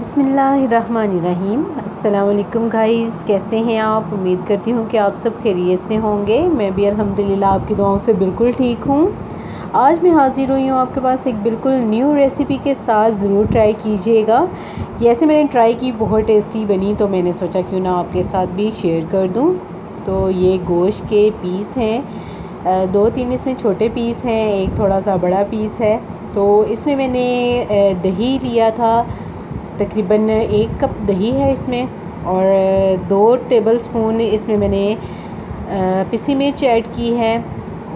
बिसमीम अल्लाम गाइस, कैसे हैं आप? उम्मीद करती हूँ कि आप सब खैरियत से होंगे। मैं भी अल्हम्दुलिल्लाह आपकी दुआओं से बिल्कुल ठीक हूँ। आज मैं हाज़िर हुई हूँ आपके पास एक बिल्कुल न्यू रेसिपी के साथ। ज़रूर ट्राई कीजिएगा। जैसे मैंने ट्राई की, बहुत टेस्टी बनी तो मैंने सोचा क्यों ना आपके साथ भी शेयर कर दूँ। तो ये गोश्त के पीस हैं। दो तीन इसमें छोटे पीस हैं, एक थोड़ा सा बड़ा पीस है। तो इसमें मैंने दही लिया था तकरीबन एक कप दही है इसमें और दो टेबल स्पून इसमें मैंने पिसी मिर्च ऐड की है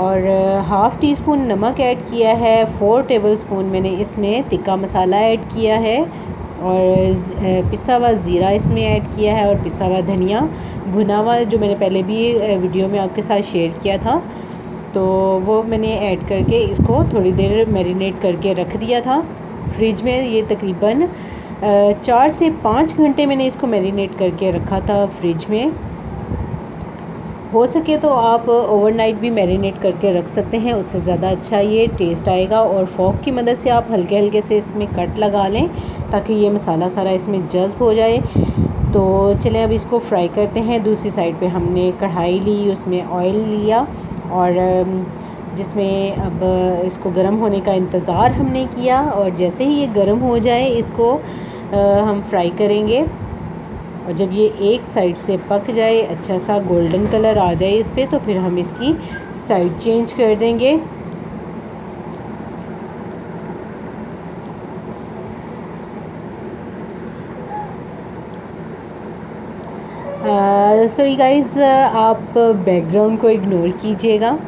और हाफ़ टी स्पून नमक ऐड किया है फ़ोर टेबल स्पून मैंने इसमें तिक्का मसाला ऐड किया है और पिसा हुआ ज़ीरा इसमें ऐड किया है और पिसा हुआ धनिया, भुना हुआ जो मैंने पहले भी वीडियो में आपके साथ शेयर किया था। तो वो मैंने ऐड करके इसको थोड़ी देर मैरिनेट करके रख दिया था। फ्रिज में ये तकरीबन चार से पाँच घंटे मैंने इसको मैरिनेट करके रखा था फ्रिज में। हो सके तो आप ओवरनाइट भी मैरिनेट करके रख सकते हैं, उससे ज़्यादा अच्छा ये टेस्ट आएगा और फॉक की मदद से आप हल्के हल्के से इसमें कट लगा लें ताकि ये मसाला सारा इसमें जज्ब हो जाए। तो चलें अब इसको फ्राई करते हैं। दूसरी साइड पे हमने कढ़ाई ली, उसमें ऑयल लिया और जिसमें अब इसको गर्म होने का इंतज़ार हमने किया और जैसे ही ये गर्म हो जाए इसको हम फ्राई करेंगे। और जब ये एक साइड से पक जाए अच्छा सा गोल्डन कलर आ जाए इस पर तो फिर हम इसकी साइड चेंज कर देंगे। सॉरी गाइस आप बैकग्राउंड को इग्नोर कीजिएगा।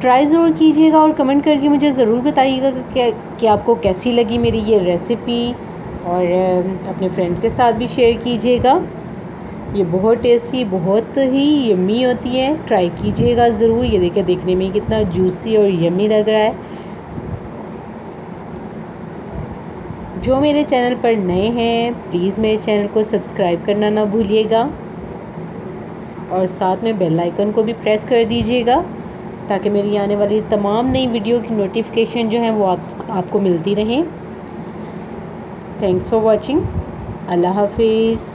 ट्राई ज़रूर कीजिएगा और कमेंट करके मुझे ज़रूर बताइएगा कि, कि आपको कैसी लगी मेरी ये रेसिपी और अपने फ्रेंड्स के साथ भी शेयर कीजिएगा। ये बहुत टेस्टी बहुत ही यम्मी होती है। ट्राई कीजिएगा ज़रूर। ये देखिए देखने में कितना जूसी और यम्मी लग रहा है। जो मेरे चैनल पर नए हैं प्लीज़ मेरे चैनल को सब्सक्राइब करना ना भूलिएगा। और साथ में बेल आइकन को भी प्रेस कर दीजिएगा। ताकि मेरी आने वाली तमाम नई वीडियो की नोटिफिकेशन जो है वो आप, आपको मिलती रहे। थैंक्स फॉर वॉचिंग अल्लाह हाफिज़।